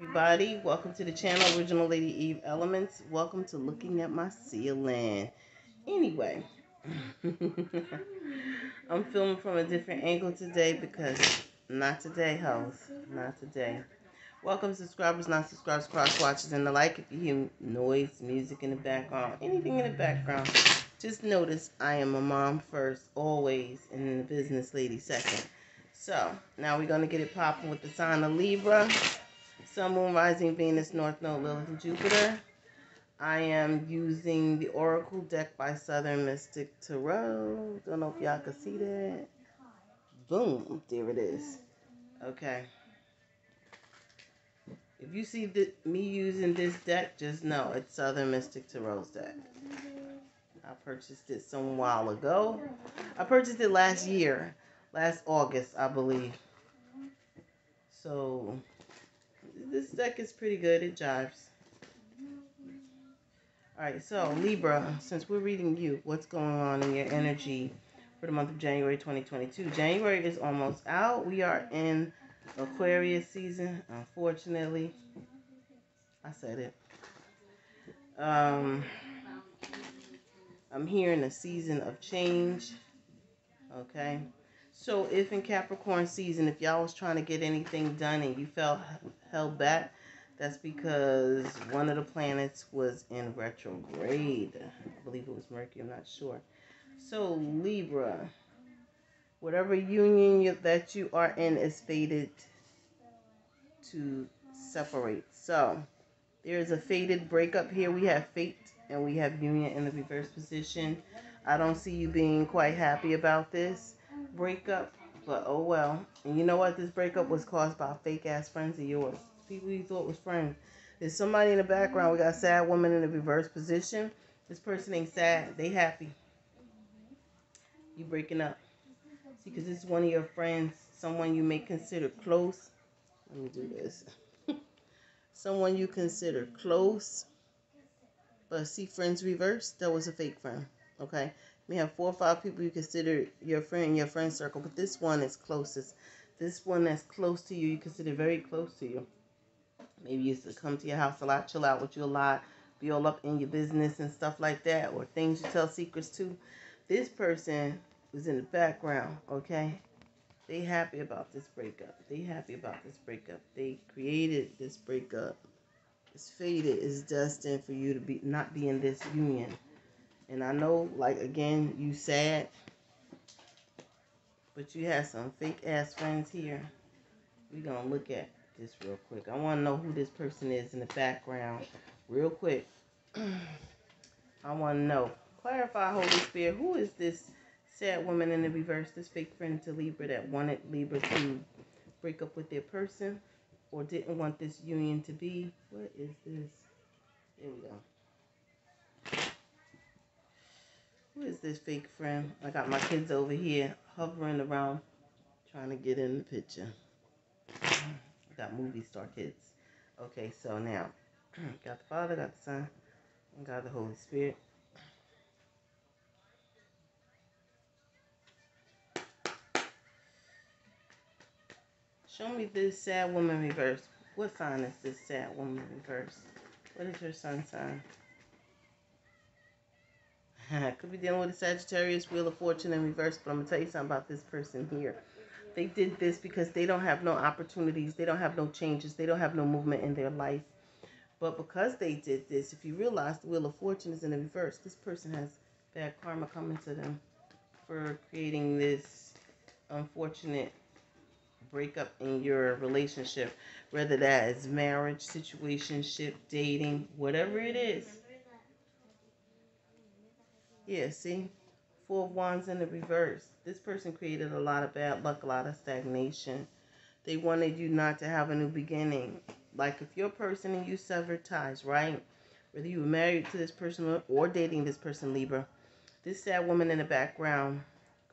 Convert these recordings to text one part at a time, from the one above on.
everybody. Welcome to the channel original lady eve elements. Welcome to looking at my ceiling. Anyway i'm filming from a different angle today because not today house not today. Welcome subscribers not subscribers cross watchers and the like. If you hear noise music in the background anything in the background just notice i am a mom first always and then a business lady second. So now we're going to get it popping with the sign of libra Sun, Moon, Rising, Venus, North Node, Lilith, and Jupiter. I am using the Oracle deck by Southern Mystic Tarot. Don't know if y'all can see that. Boom. There it is. Okay. If you see the, me using this deck, just know it's Southern Mystic Tarot's deck. I purchased it some while ago. I purchased it last year. Last August, I believe. So this deck is pretty good. It jives. Alright, so Libra, since we're reading you, what's going on in your energy for the month of January 2022? January is almost out. We are in Aquarius season, unfortunately. I said it. Um, I'm here in a season of change. Okay. So if in Capricorn season, if y'all was trying to get anything done and you felt held back, that's because one of the planets was in retrograde. I believe it was Mercury, I'm not sure. So Libra, whatever union you, that you are in is fated to separate. So there's a fated breakup here. We have fate and we have union in the reverse position. I don't see you being quite happy about this breakup, but oh well. And you know what? This breakup was caused by fake ass friends of yours. People you thought was friends. There's somebody in the background. We got sad woman in the reverse position. This person ain't sad. They happy. You breaking up. See, because this is one of your friends, someone you may consider close. Let me do this. someone you consider close. But see, friends reverse. That was a fake friend. Okay may have four or five people you consider your friend your friend circle, but this one is closest. This one that's close to you, you consider very close to you. Maybe used to come to your house a lot, chill out with you a lot, be all up in your business and stuff like that, or things you tell secrets to. This person was in the background, okay? They happy about this breakup. They happy about this breakup. They created this breakup. It's fated. It's destined for you to be not be in this union. And I know, like, again, you sad. But you have some fake ass friends here. We're going to look at this real quick. I want to know who this person is in the background. Real quick. I want to know. Clarify, Holy Spirit. Who is this sad woman in the reverse? This fake friend to Libra that wanted Libra to break up with their person or didn't want this union to be. What is this? There we go. Is this fake friend? I got my kids over here hovering around trying to get in the picture. Got movie star kids. Okay, so now got the Father, got the Son, and got the Holy Spirit. Show me this sad woman reverse. What sign is this sad woman reverse? What is your sun sign? Could be dealing with a Sagittarius, Wheel of Fortune in reverse, but I'm to tell you something about this person here. They did this because they don't have no opportunities. They don't have no changes. They don't have no movement in their life. But because they did this, if you realize the Wheel of Fortune is in the reverse, this person has bad karma coming to them for creating this unfortunate breakup in your relationship, whether that is marriage, situationship, dating, whatever it is yeah, see? Four of Wands in the reverse. This person created a lot of bad luck, a lot of stagnation. They wanted you not to have a new beginning. Like if your person and you severed ties, right? Whether you were married to this person or dating this person, Libra. This sad woman in the background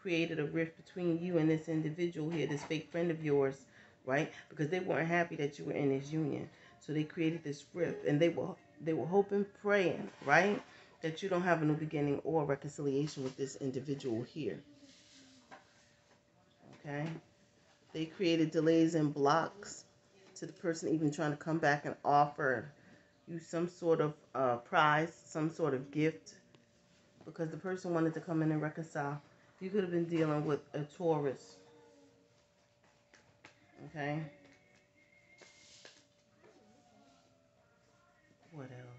created a rift between you and this individual here, this fake friend of yours, right? Because they weren't happy that you were in this union. So they created this rift and they were they were hoping, praying, right? That you don't have a new beginning or reconciliation with this individual here. Okay? They created delays and blocks to the person even trying to come back and offer you some sort of uh, prize, some sort of gift, because the person wanted to come in and reconcile. You could have been dealing with a Taurus. Okay. What else?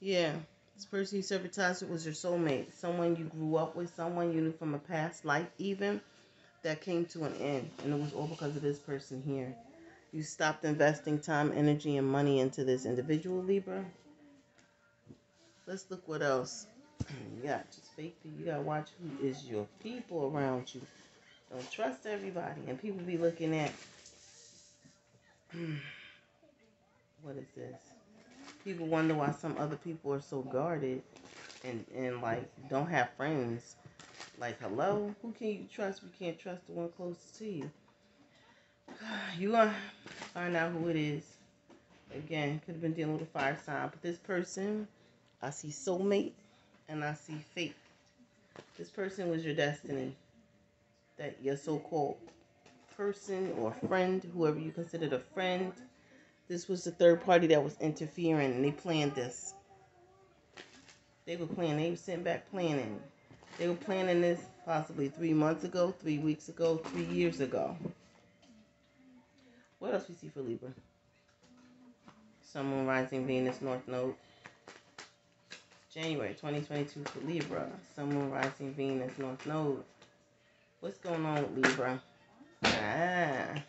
Yeah. This person you sabotaged was your soulmate. Someone you grew up with, someone you knew from a past life, even that came to an end. And it was all because of this person here. You stopped investing time, energy, and money into this individual, Libra. Let's look what else. You got just fake. You gotta watch who is your people around you. Don't trust everybody. And people be looking at what is this? People wonder why some other people are so guarded and, and like don't have friends. Like, hello? Who can you trust? We can't trust the one closest to you. You gonna find out who it is. Again, could have been dealing with a fire sign, but this person, I see soulmate and I see fate. This person was your destiny. That your so-called person or friend, whoever you considered a friend, this was the third party that was interfering and they planned this. They were planning, they were sitting back planning. They were planning this possibly three months ago, three weeks ago, three years ago. What else we see for Libra? Sun, Moon, Rising, Venus, North Node. January 2022 for Libra. Sun, Moon, Rising, Venus, North Node. What's going on with Libra? Ah.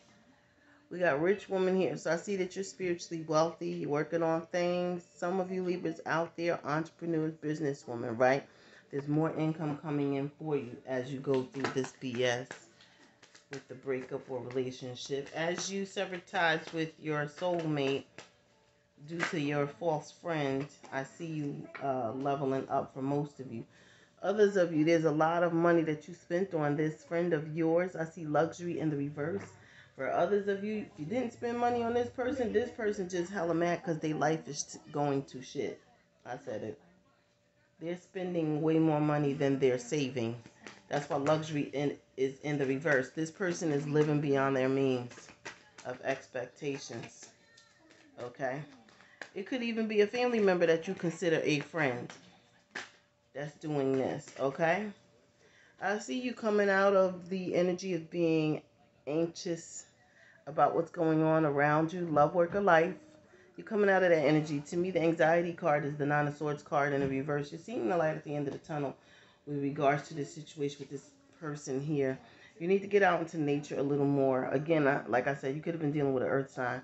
We got rich woman here. So I see that you're spiritually wealthy. You're working on things. Some of you Libras out there, entrepreneurs, businesswomen, right? There's more income coming in for you as you go through this BS with the breakup or relationship. As you sever ties with your soulmate due to your false friend, I see you uh, leveling up for most of you. Others of you, there's a lot of money that you spent on this friend of yours. I see luxury in the reverse. For others of you, if you didn't spend money on this person, this person just hella mad because their life is going to shit. I said it. They're spending way more money than they're saving. That's why luxury in, is in the reverse. This person is living beyond their means of expectations. Okay? It could even be a family member that you consider a friend that's doing this. Okay? I see you coming out of the energy of being anxious about what's going on around you, love, work, or life. You're coming out of that energy. To me, the anxiety card is the Nine of Swords card in the reverse. You're seeing the light at the end of the tunnel with regards to this situation with this person here. You need to get out into nature a little more. Again, like I said, you could have been dealing with an earth sign,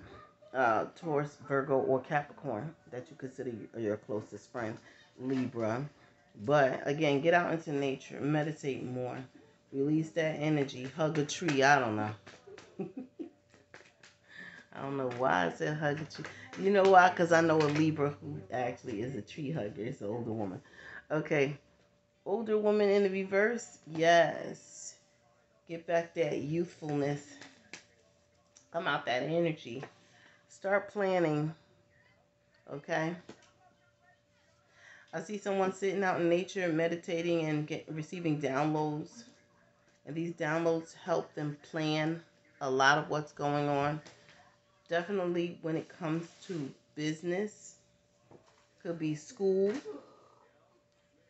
uh, Taurus, Virgo, or Capricorn that you consider your closest friend, Libra. But again, get out into nature, meditate more, release that energy, hug a tree. I don't know. I don't know why I said hug a tree. You know why? Because I know a Libra who actually is a tree hugger. It's an older woman. Okay. Older woman in the reverse. Yes. Get back that youthfulness. Come out that energy. Start planning. Okay. I see someone sitting out in nature, meditating, and get, receiving downloads. And these downloads help them plan a lot of what's going on definitely when it comes to business, could be school.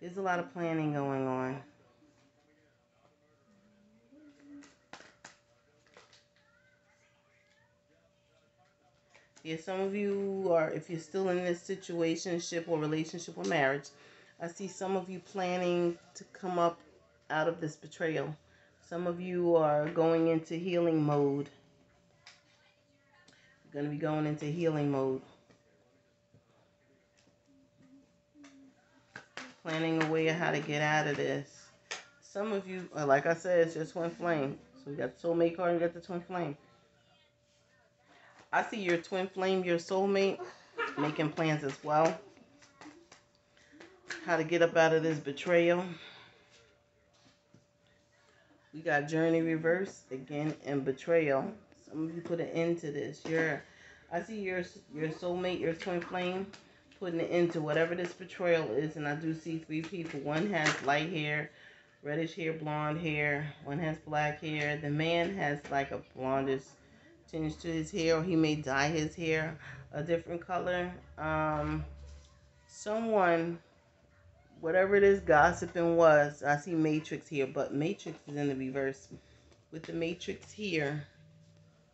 There's a lot of planning going on. Yeah, some of you are, if you're still in this situationship or relationship or marriage, I see some of you planning to come up out of this betrayal. Some of you are going into healing mode You're going to be going into healing mode. Planning a way of how to get out of this. Some of you, uh, like I said, it's your twin flame. So we got the soulmate card and got the twin flame. I see your twin flame, your soulmate, making plans as well. How to get up out of this betrayal. We got journey reverse again and betrayal. Some of you put an end to this. Your, I see your your soulmate, your twin flame, putting an end to whatever this betrayal is. And I do see three people. One has light hair, reddish hair, blonde hair. One has black hair. The man has like a blondish tinge to his hair, or he may dye his hair a different color. Um, someone, whatever this gossiping was. I see Matrix here, but Matrix is in the reverse. With the Matrix here,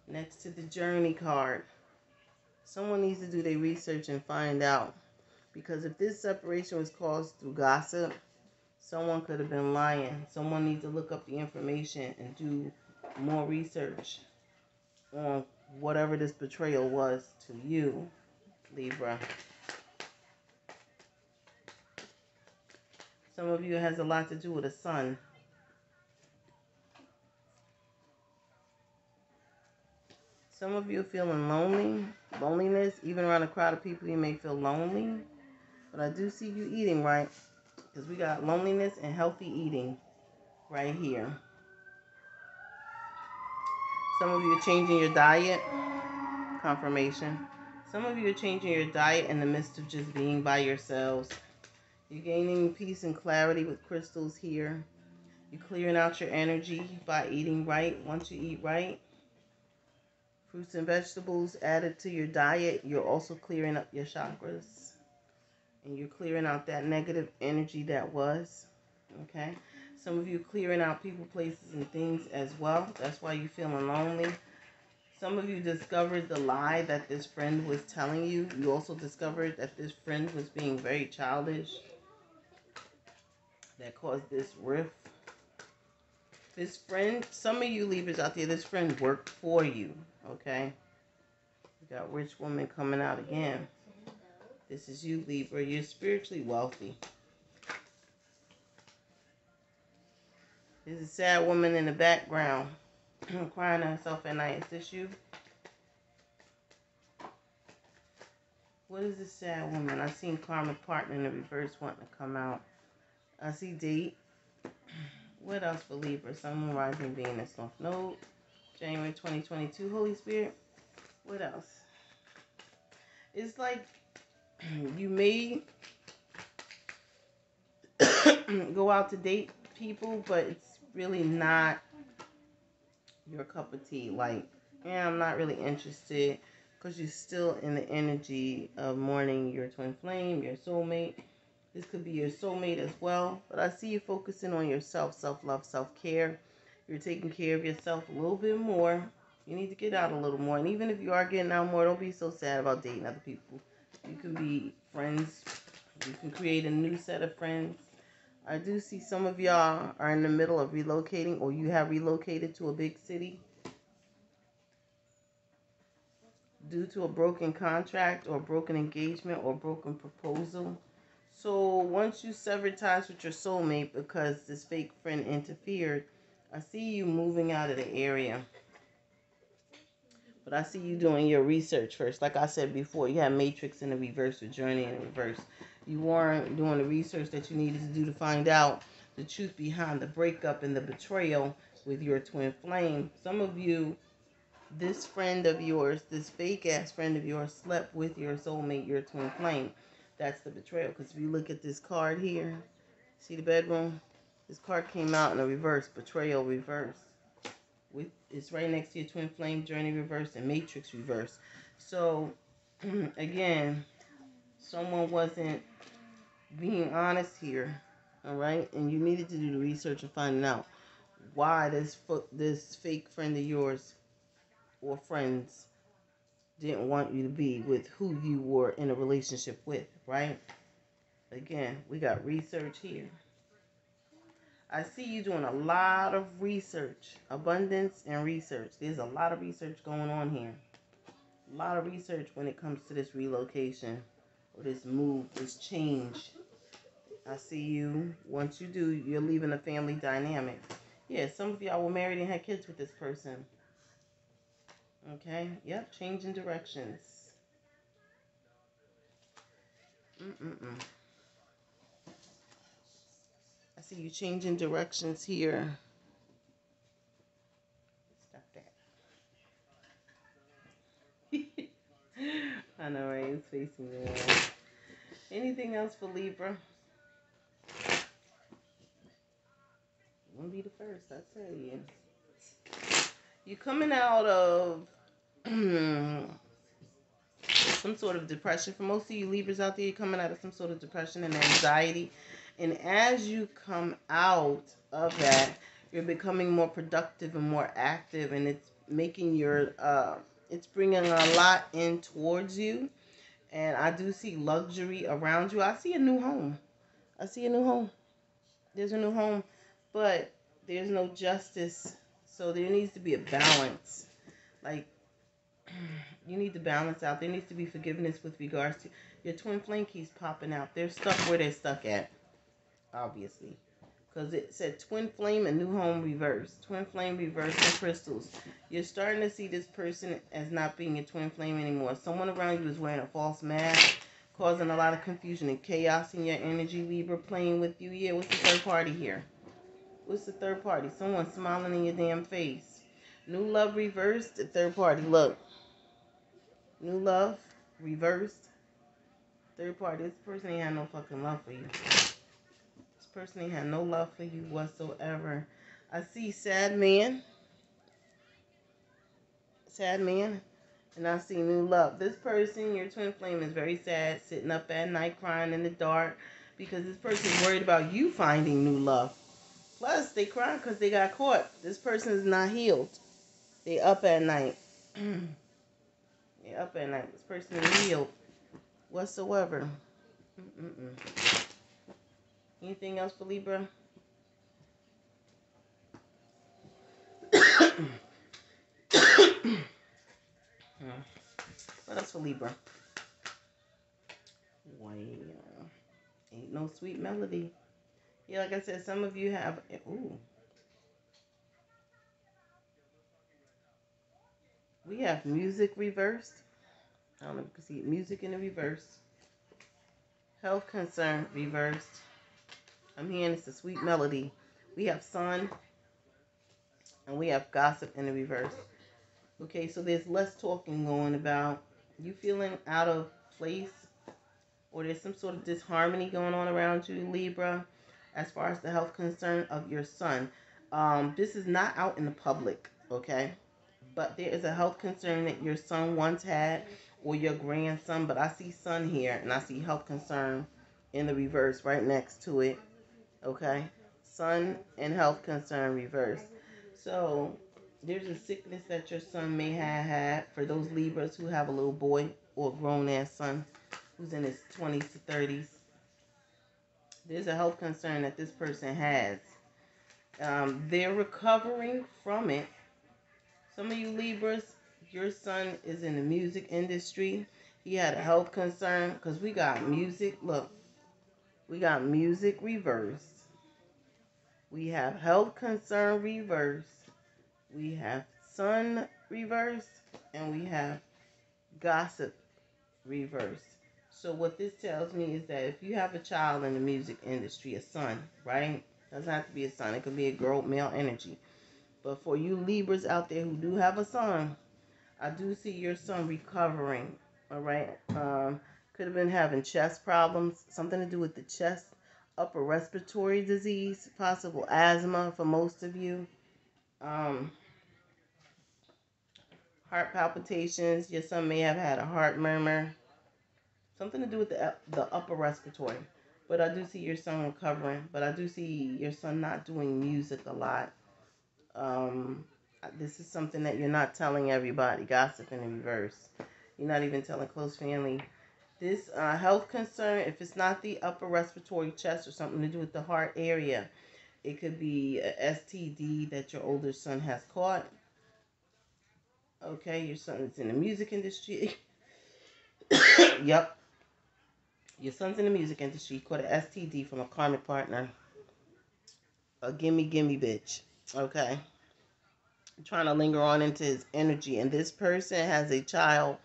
next to the Journey card, someone needs to do their research and find out. Because if this separation was caused through gossip, someone could have been lying. Someone needs to look up the information and do more research on whatever this betrayal was to you, Libra. Some of you has a lot to do with a sun. Some of you feeling lonely, loneliness, even around a crowd of people, you may feel lonely. But I do see you eating right because we got loneliness and healthy eating right here. Some of you are changing your diet. Confirmation. Some of you are changing your diet in the midst of just being by yourselves. You're gaining peace and clarity with crystals here. You're clearing out your energy by eating right. Once you eat right, fruits and vegetables added to your diet, you're also clearing up your chakras. And you're clearing out that negative energy that was. Okay? Some of you clearing out people, places, and things as well. That's why you're feeling lonely. Some of you discovered the lie that this friend was telling you. You also discovered that this friend was being very childish. That caused this rift. This friend, some of you Libras out there, this friend worked for you. Okay? We got rich woman coming out again. This is you, Libra. You're spiritually wealthy. There's a sad woman in the background crying herself at night. Is this you? What is this sad woman? I seen karma partner in the reverse wanting to come out. I see date. What else? Sun, Moon, Rising, Venus, North Node. January 2022. Holy Spirit. What else? It's like you may go out to date people, but it's really not your cup of tea. Like, yeah, I'm not really interested because you're still in the energy of mourning your twin flame, your soulmate. This could be your soulmate as well. But I see you focusing on yourself, self love, self care. You're taking care of yourself a little bit more. You need to get out a little more. And even if you are getting out more, don't be so sad about dating other people. You can be friends. You can create a new set of friends I do see some of y'all are in the middle of relocating or you have relocated to a big city due to a broken contract or broken engagement or broken proposal. So once you sever ties with your soulmate because this fake friend interfered, I see you moving out of the area. But I see you doing your research first. Like I said before, you have Matrix in the reverse or Journey in the reverse you weren't doing the research that you needed to do to find out the truth behind the breakup and the betrayal with your twin flame. Some of you, this friend of yours, this fake ass friend of yours, slept with your soulmate, your twin flame. That's the betrayal. Because if you look at this card here, see the bedroom? This card came out in a reverse, betrayal reverse. With it's right next to your twin flame journey reverse and matrix reverse. So again, someone wasn't being honest here, all right? And you needed to do the research and find out why this this fake friend of yours or friends didn't want you to be with who you were in a relationship with, right? Again, we got research here. I see you doing a lot of research, abundance and research. There's a lot of research going on here. A lot of research when it comes to this relocation or this move, this change I see you. Once you do, you're leaving a family dynamic. Yeah, some of y'all were married and had kids with this person. Okay? Yep, changing directions. Mm-mm-mm. I see you changing directions here. Stop that. I know, right? It's facing the wall. Anything else for Libra? gonna be the first, I tell you. You're coming out of some sort of depression. For most of you Libras out there, you're coming out of some sort of depression and anxiety. And as you come out of that, you're becoming more productive and more active, and it's making your, uh, it's bringing a lot in towards you. And I do see luxury around you. I see a new home. I see a new home. There's a new home, but there's no justice. So there needs to be a balance. Like, you need to balance out. There needs to be forgiveness with regards to your twin flame keeps popping out. They're stuck where they're stuck at, obviously. Because it said twin flame and new home reverse. Twin flame reverse and crystals. You're starting to see this person as not being a twin flame anymore. Someone around you is wearing a false mask, causing a lot of confusion and chaos in your energy. Libra playing with you. Yeah, what's the third party here? What's the third party? Someone smiling in your damn face. New love reversed. The third party. Look. New love reversed. Third part, This person ain't had no fucking love for you. This person ain't had no love for you whatsoever. I see sad man. Sad man. And I see new love. This person, your twin flame, is very sad, sitting up at night crying in the dark because this person is worried about you finding new love. Plus, they crying because they got caught. This person is not healed. They up at night. up at night. This person healed whatsoever. Mm-mm-mm. Anything else for Libra? what else for Libra? Wow. Ain't no sweet melody. Yeah, like I said, some of you have. Ooh. We have music reversed. I don't know if you can see it. Music in the reverse. Health concern reversed. I'm hearing it's a sweet melody. We have sun and we have gossip in the reverse. Okay, so there's less talking going about. You feeling out of place or there's some sort of disharmony going on around you, Libra as far as the health concern of your son. Um, this is not out in the public, okay? But there is a health concern that your son once had or your grandson. But I see son here and I see health concern in the reverse right next to it, okay? Son and health concern reverse. So there's a sickness that your son may have had for those Libras who have a little boy or grown ass son who's in his 20s to 30s there's a health concern that this person has. Um, they're recovering from it. Some of you Libras, your son is in the music industry. He had a health concern because we got music. Look, we got music reverse. We have health concern reverse. We have sun reverse. And we have gossip reverse. So what this tells me is that if you have a child in the music industry, a son, right? Doesn't have to be a son. It could be a girl, male energy. But for you Libras out there who do have a son, I do see your son recovering. All right. Um, could have been having chest problems, something to do with the chest, upper respiratory disease, possible asthma for most of you. Um, heart palpitations. Your son may have had a heart murmur something to do with the the upper respiratory. But I do see your son recovering. But I do see your son not doing music a lot. Um, this is something that you're not telling everybody. Gossip in reverse. You're not even telling close family. This uh, health concern, if it's not the upper respiratory chest or something to do with the heart area, it could be a STD that your older son has caught. Okay, your son is in the music industry. yep. Your son's in the music industry. caught an STD from a karmic partner. A gimme, gimme bitch. Okay. trying to linger on into his energy. And this person has a child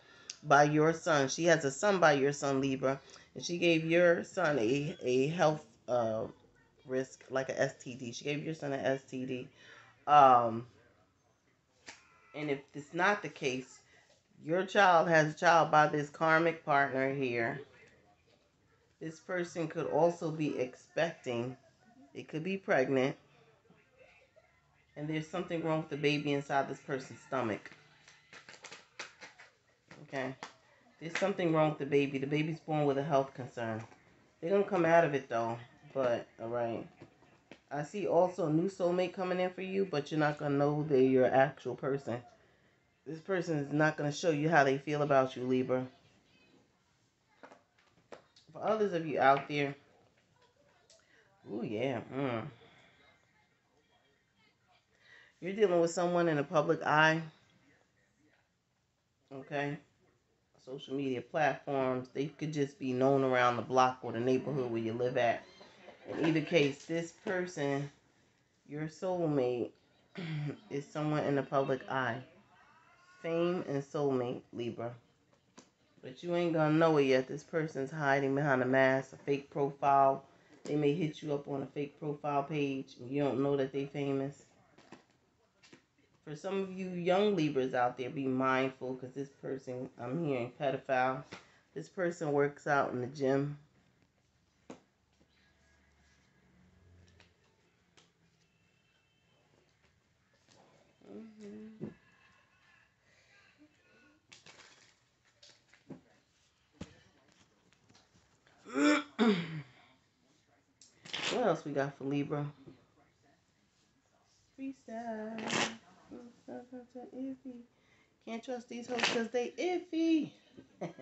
by your son. She has a son by your son, Libra. And she gave your son a, a health uh, risk, like a STD. She gave your son an STD. Um, and if it's not the case, your child has a child by this karmic partner here this person could also be expecting, it could be pregnant, and there's something wrong with the baby inside this person's stomach. Okay. There's something wrong with the baby. The baby's born with a health concern. They're going to come out of it though. But, alright. I see also a new soulmate coming in for you, but you're not going to know they're your actual person. This person is not going to show you how they feel about you, Libra. For others of you out there, oh yeah, mm. You're dealing with someone in a public eye, okay? Social media platforms, they could just be known around the block or the neighborhood where you live at. In either case, this person, your soulmate, is someone in the public eye. Fame and soulmate, Libra. But you ain't gonna know it yet. This person's hiding behind a mask, a fake profile. They may hit you up on a fake profile page you don't know that they famous. For some of you young Libras out there, be mindful because this person, I'm hearing pedophile. This person works out in the gym. Mm-hmm. what else we got for Libra? Freestyle. Can't trust these hoes because they iffy.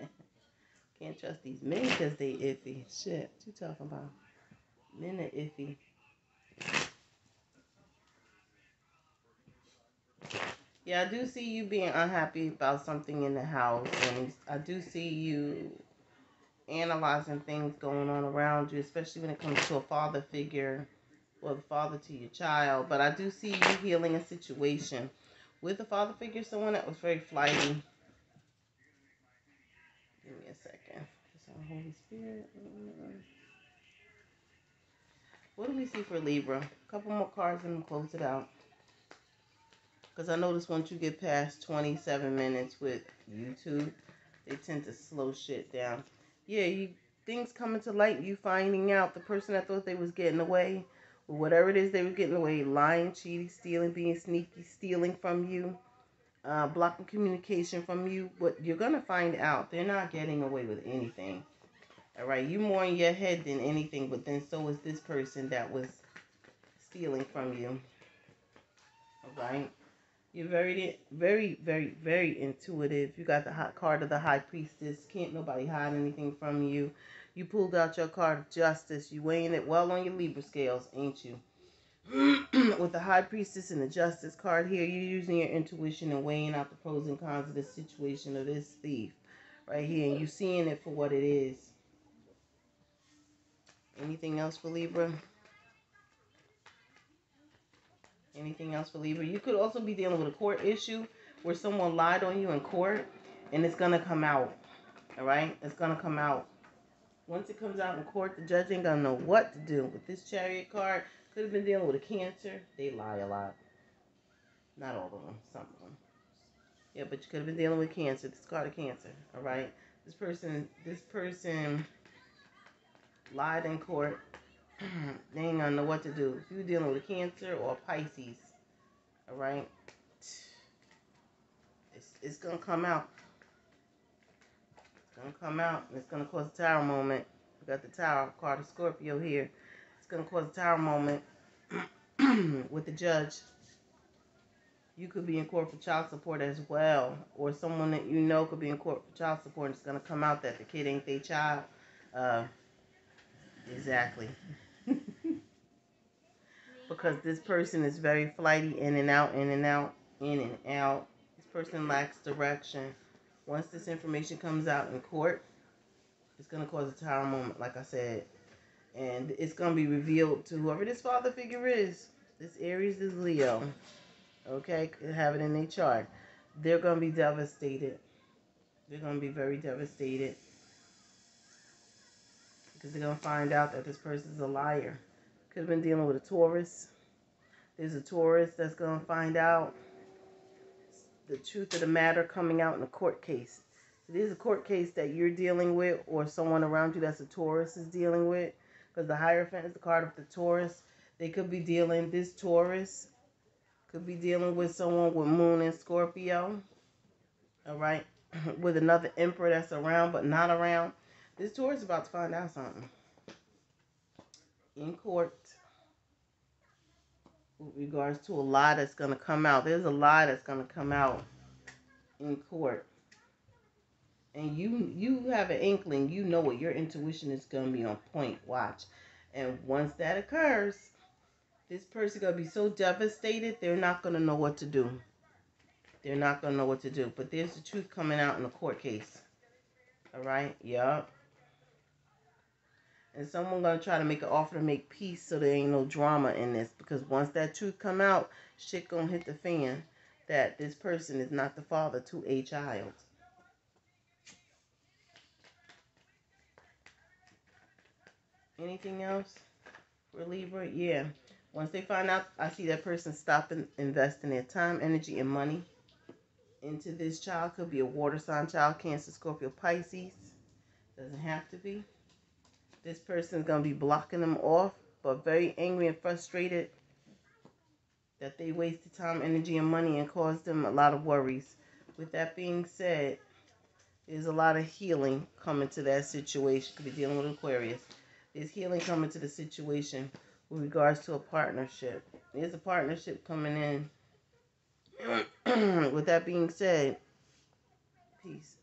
Can't trust these men because they iffy. Shit, what you talking about? Men are iffy. Yeah, I do see you being unhappy about something in the house, and I do see you analyzing things going on around you, especially when it comes to a father figure or the father to your child. But I do see you healing a situation with a father figure, someone that was very flighty. Give me a second. Holy Spirit. What do we see for Libra? A couple more cards and close it out. Because I notice once you get past 27 minutes with YouTube, they tend to slow shit down. Yeah, you things coming to light, you finding out the person that thought they was getting away, whatever it is they were getting away, lying, cheating, stealing, being sneaky, stealing from you, uh, blocking communication from you. But you're gonna find out they're not getting away with anything. All right, you more in your head than anything, but then so is this person that was stealing from you. All right. You're very, very, very, very intuitive. You got the hot card of the High Priestess. Can't nobody hide anything from you. You pulled out your card of Justice. You weighing it well on your Libra scales, ain't you? With the High Priestess and the Justice card here, you're using your intuition and weighing out the pros and cons of this situation of this thief right here. And you're seeing it for what it is. Anything else for Libra? Anything else for Libra? You could also be dealing with a court issue where someone lied on you in court and it's going to come out. All right? It's going to come out. Once it comes out in court, the judge ain't to know what to do. With this chariot card, could have been dealing with a cancer. They lie a lot. Not all of them, some of them. Yeah, but you could have been dealing with cancer. This card of cancer. All right? This person, this person lied in court they ain't gonna know what to do. If you're dealing with Cancer or Pisces, all right, it's it's gonna come out. Gonna come out, and it's gonna cause a tower moment. We got the tower card of Scorpio here. It's gonna cause a tower moment with the judge. You could be in court for child support as well, or someone that you know could be in court for child support. And it's gonna come out that the kid ain't their child. Uh, exactly because this person is very flighty in and out, in and out, in and out. This person lacks direction. Once this information comes out in court, it's going to cause a tower moment, like I said. And it's going to be revealed to whoever this father figure is. This Aries is Leo. Okay? Have it in their chart. They're going to be devastated. They're going to be very devastated. Because they're going to find out that this person is a liar. Could have been dealing with a Taurus. There's a Taurus that's going to find out the truth of the matter coming out in a court case. It is a court case that you're dealing with or someone around you that's a Taurus is dealing with. Because the Hierophant is the card of the Taurus. They could be dealing, this Taurus could be dealing with someone with Moon and Scorpio. All right. with another emperor that's around but not around. This Taurus is about to find out something. In court. With regards to a lie that's going to come out. There's a lie that's going to come out in court. And you you have an inkling. You know what your intuition is going to be on point. Watch. And once that occurs, this person going to be so devastated, they're not going to know what to do. They're not going to know what to do. But there's the truth coming out in the court case. All right? Yup. And someone to try to make an offer to make peace so there ain't no drama in this. Because once that truth come out, shit to hit the fan that this person is not the father to a child. Anything else for Libra? Yeah. Once they find out, I see that person stopping investing their time, energy, and money into this child. Could be a water sign child, Cancer, Scorpio, Pisces. Doesn't have to be. This person's going to be blocking them off, but very angry and frustrated that they wasted time, energy, and money and caused them a lot of worries. With that being said, there's a lot of healing coming to that situation. Could be dealing with Aquarius. There's healing coming to the situation with regards to a partnership. There's a partnership coming in. with that being said, peace.